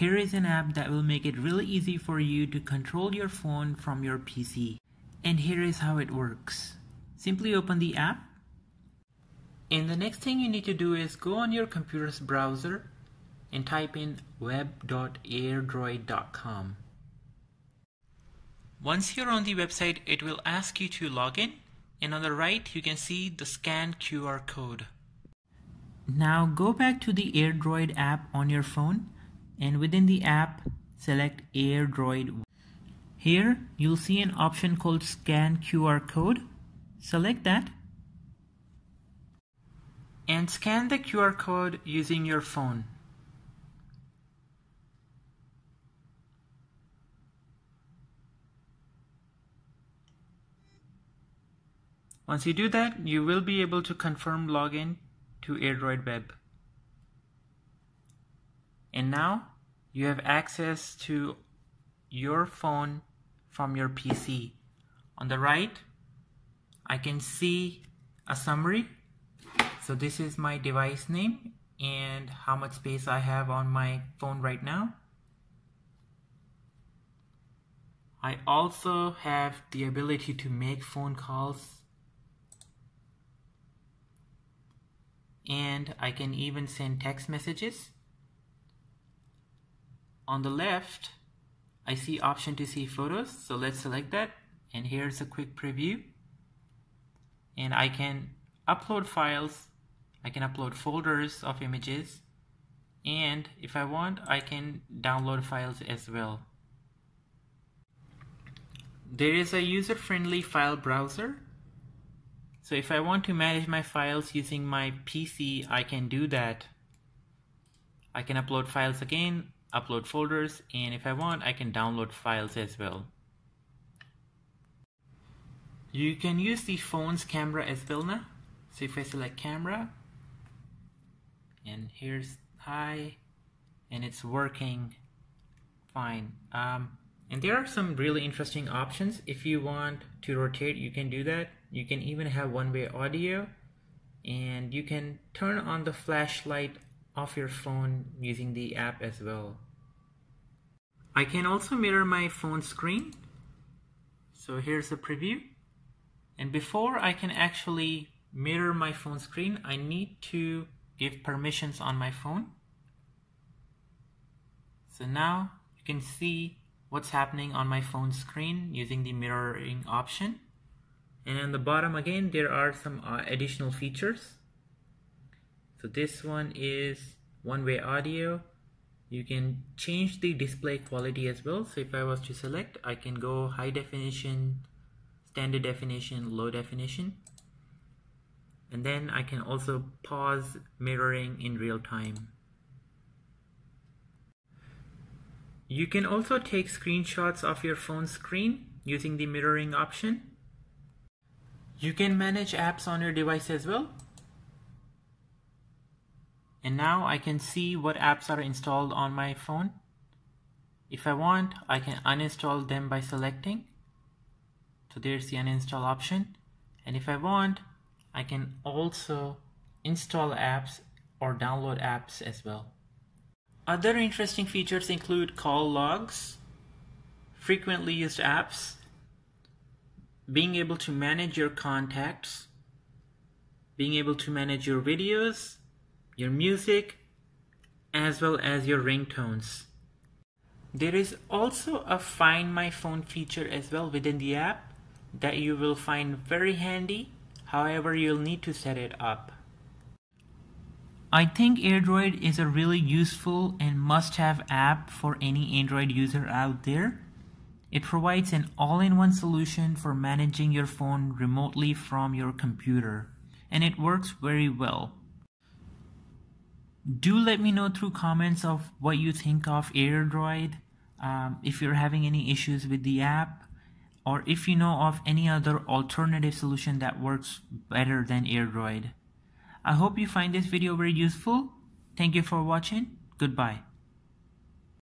Here is an app that will make it really easy for you to control your phone from your PC. And here is how it works. Simply open the app. And the next thing you need to do is go on your computer's browser and type in web.airdroid.com. Once you're on the website, it will ask you to log in and on the right you can see the scan QR code. Now go back to the AirDroid app on your phone and within the app select AirDroid. Here you'll see an option called scan QR code. Select that and scan the QR code using your phone. Once you do that, you will be able to confirm login to AirDroid Web. And now you have access to your phone from your PC. On the right, I can see a summary. So this is my device name and how much space I have on my phone right now. I also have the ability to make phone calls and I can even send text messages. On the left, I see option to see photos, so let's select that and here's a quick preview. And I can upload files, I can upload folders of images, and if I want, I can download files as well. There is a user-friendly file browser so if I want to manage my files using my PC, I can do that. I can upload files again, upload folders, and if I want, I can download files as well. You can use the phone's camera as well now. So if I select camera, and here's hi, and it's working fine. Um, and there are some really interesting options. If you want to rotate, you can do that. You can even have one-way audio and you can turn on the flashlight of your phone using the app as well. I can also mirror my phone screen. So here's a preview. And before I can actually mirror my phone screen, I need to give permissions on my phone. So now you can see what's happening on my phone screen using the mirroring option and on the bottom again there are some uh, additional features so this one is one-way audio you can change the display quality as well so if I was to select I can go high definition standard definition low definition and then I can also pause mirroring in real time You can also take screenshots of your phone screen using the mirroring option. You can manage apps on your device as well. And now I can see what apps are installed on my phone. If I want, I can uninstall them by selecting. So there's the uninstall option. And if I want, I can also install apps or download apps as well. Other interesting features include call logs, frequently used apps, being able to manage your contacts, being able to manage your videos, your music, as well as your ringtones. There is also a Find My Phone feature as well within the app that you will find very handy. However, you'll need to set it up. I think AirDroid is a really useful and must-have app for any Android user out there. It provides an all-in-one solution for managing your phone remotely from your computer, and it works very well. Do let me know through comments of what you think of AirDroid, um, if you're having any issues with the app, or if you know of any other alternative solution that works better than AirDroid. I hope you find this video very useful. Thank you for watching. Goodbye.